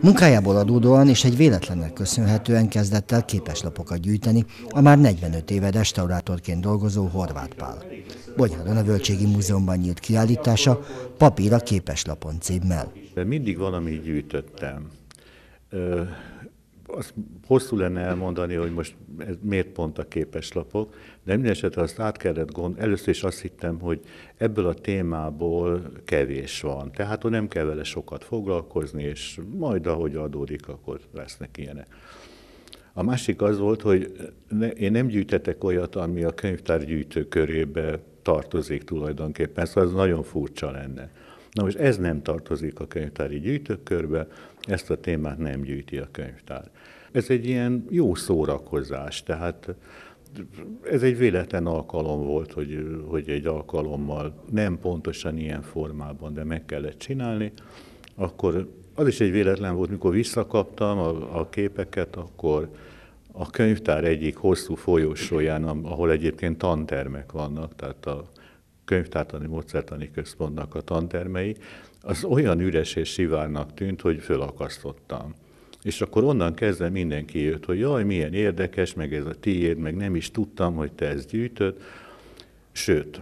Munkájából adódóan és egy véletlennek köszönhetően kezdett el képeslapokat gyűjteni a már 45 éve restaurátorként dolgozó Horváth Pál. Bonyhadon a Völgységi Múzeumban nyílt kiállítása Papír a képeslapon címmel. Mindig valamit gyűjtöttem az hosszú lenne elmondani, hogy most ez miért pont a képeslapok, de minden esetre azt át kellett gond. Először is azt hittem, hogy ebből a témából kevés van. Tehát, hogy nem kell vele sokat foglalkozni, és majd ahogy adódik, akkor lesznek ilyenek. A másik az volt, hogy ne, én nem gyűjtetek olyat, ami a könyvtár gyűjtő körébe tartozik tulajdonképpen, szóval ez nagyon furcsa lenne. Na most ez nem tartozik a könyvtári gyűjtőkörbe, ezt a témát nem gyűjti a könyvtár. Ez egy ilyen jó szórakozás, tehát ez egy véletlen alkalom volt, hogy, hogy egy alkalommal nem pontosan ilyen formában, de meg kellett csinálni, akkor az is egy véletlen volt, mikor visszakaptam a, a képeket, akkor a könyvtár egyik hosszú folyosóján, ahol egyébként tantermek vannak, tehát a könyvtártani, módszertani központnak a tantermei, az olyan üres és sivárnak tűnt, hogy fölakasztottam. És akkor onnan kezdve mindenki jött, hogy jaj, milyen érdekes, meg ez a tiéd, meg nem is tudtam, hogy te ezt gyűjtöd. Sőt,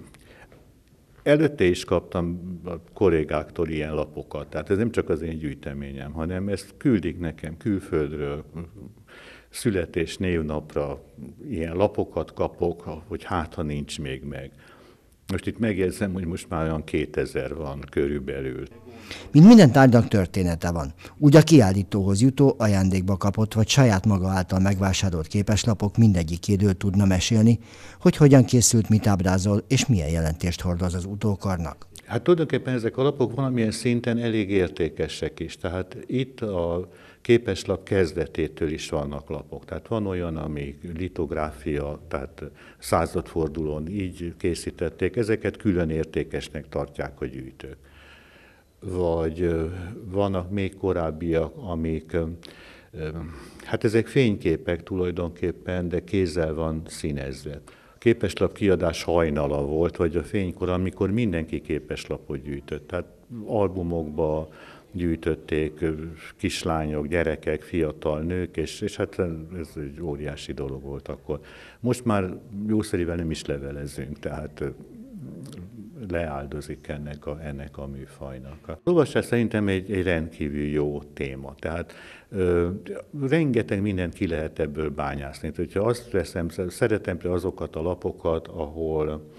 előtte is kaptam a kollégáktól ilyen lapokat, tehát ez nem csak az én gyűjteményem, hanem ezt küldik nekem külföldről, születés névnapra ilyen lapokat kapok, hogy hát, ha nincs még meg. Most itt megjegyzem, hogy most már olyan 2000 van körülbelül. Mint minden tárgynak története van. Úgy a kiállítóhoz jutó, ajándékba kapott vagy saját maga által megvásárolt képeslapok mindegyikéről tudna mesélni, hogy hogyan készült, mit ábrázol és milyen jelentést hordoz az utókarnak. Hát tulajdonképpen ezek a lapok valamilyen szinten elég értékesek is. Tehát itt a képeslap kezdetétől is vannak lapok. Tehát van olyan, ami litográfia, tehát századfordulón így készítették, ezeket külön értékesnek tartják a gyűjtők. Vagy vannak még korábbiak, amik, hát ezek fényképek tulajdonképpen, de kézzel van színezve képeslap kiadás hajnala volt, vagy a fénykor, amikor mindenki képeslapot gyűjtött. Tehát albumokba, gyűjtötték kislányok, gyerekek, fiatal nők, és, és hát ez egy óriási dolog volt akkor. Most már jószerivel nem is levelezzünk, tehát leáldozik ennek a, ennek a műfajnak. A olvasás szerintem egy, egy rendkívül jó téma, tehát ö, rengeteg mindent ki lehet ebből bányászni. Tehát, hogyha azt veszem, szeretem azokat a lapokat, ahol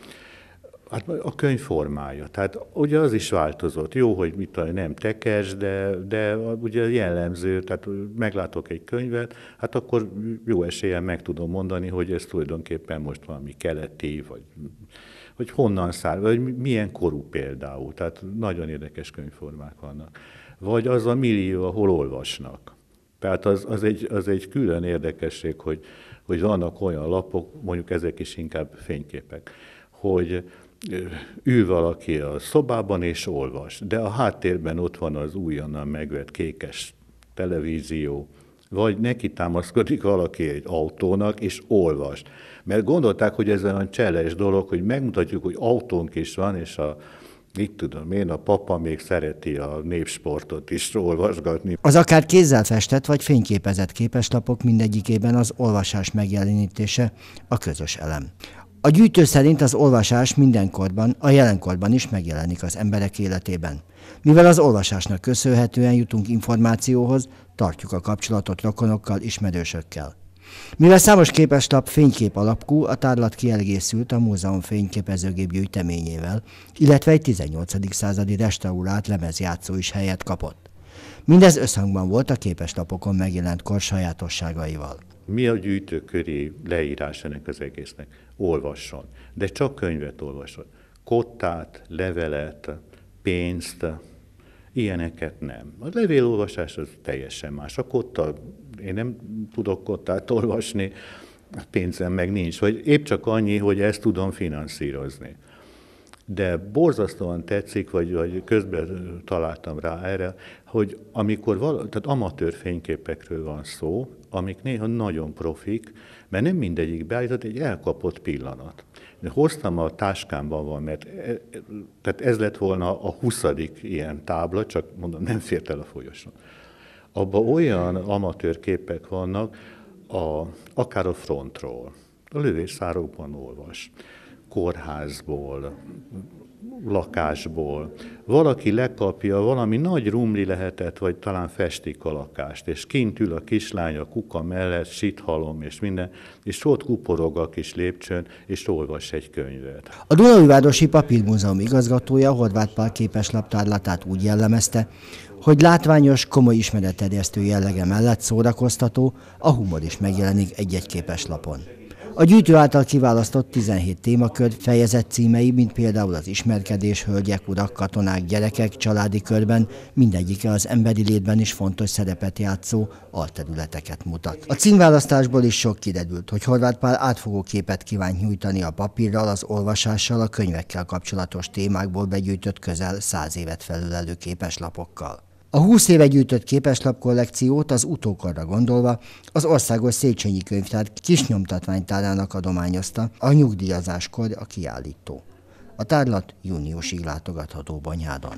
Hát a könyv formája. Tehát ugye az is változott. Jó, hogy mit a nem tekes, de, de ugye jellemző, tehát meglátok egy könyvet, hát akkor jó eséllyel meg tudom mondani, hogy ez tulajdonképpen most valami keleti, vagy hogy honnan száll, vagy milyen korú például. Tehát nagyon érdekes könyvformák vannak. Vagy az a millió, ahol olvasnak. Tehát az, az, egy, az egy külön érdekesség, hogy, hogy vannak olyan lapok, mondjuk ezek is inkább fényképek, hogy ül valaki a szobában és olvas, de a háttérben ott van az újonnan megvett kékes televízió, vagy neki támaszkodik valaki egy autónak, és olvas. Mert gondolták, hogy ez olyan cseles dolog, hogy megmutatjuk, hogy autónk is van, és a mit tudom én, a papa még szereti a népsportot is olvasgatni. Az akár kézzel festett vagy fényképezett képeslapok mindegyikében az olvasás megjelenítése a közös elem. A gyűjtő szerint az olvasás mindenkorban, a jelenkorban is megjelenik az emberek életében. Mivel az olvasásnak köszönhetően jutunk információhoz, tartjuk a kapcsolatot rokonokkal, ismerősökkel. Mivel számos képeslap fénykép alapú, a tárlat kielégészült a múzeum fényképezőgép gyűjteményével, illetve egy 18. századi restaurált lemezjátszó is helyet kapott. Mindez összhangban volt a képeslapokon megjelent kor sajátosságaival. Mi a gyűjtőköri leírás ennek az egésznek? Olvasson, de csak könyvet olvasson. Kottát, levelet, pénzt, ilyeneket nem. A levélolvasás az teljesen más. A kotta, én nem tudok kottát olvasni, pénzem meg nincs, vagy épp csak annyi, hogy ezt tudom finanszírozni. De borzasztóan tetszik, vagy, vagy közben találtam rá erre, hogy amikor val- tehát amatőr fényképekről van szó, amik néha nagyon profik, mert nem mindegyik beállított egy elkapott pillanat. De hoztam a táskámban van, mert e, tehát ez lett volna a huszadik ilyen tábla, csak mondom, nem fért el a folyosón. Abban olyan amatőr képek vannak, a, akár a frontról, a lövészárokban olvas, kórházból, lakásból. Valaki lekapja, valami nagy rumli lehetett, vagy talán festik a lakást, és kint ül a kislány a kuka mellett, sithalom és minden, és ott kuporog a kis lépcsőn, és olvas egy könyvet. A Dunaújvárosi Papírmúzeum igazgatója Horváth Pál képeslaptárlatát úgy jellemezte, hogy látványos, komoly ismeretterjesztő jellege mellett szórakoztató, a humor is megjelenik egy-egy képeslapon. A gyűjtő által kiválasztott 17 témakör fejezett címei, mint például az ismerkedés, hölgyek, urak, katonák, gyerekek, családi körben, mindegyike az emberi létben is fontos szerepet játszó alterületeket mutat. A címválasztásból is sok kiderült, hogy Horváth Pál átfogó képet kíván nyújtani a papírral, az olvasással, a könyvekkel kapcsolatos témákból begyűjtött közel száz évet felülelő képeslapokkal. A 20 éve gyűjtött képeslap kollekciót az utókorra gondolva az Országos Széchenyi Könyvtár kis nyomtatványtárának adományozta a nyugdíjazáskor a kiállító. A tárlat júniusig látogatható Banyhádon.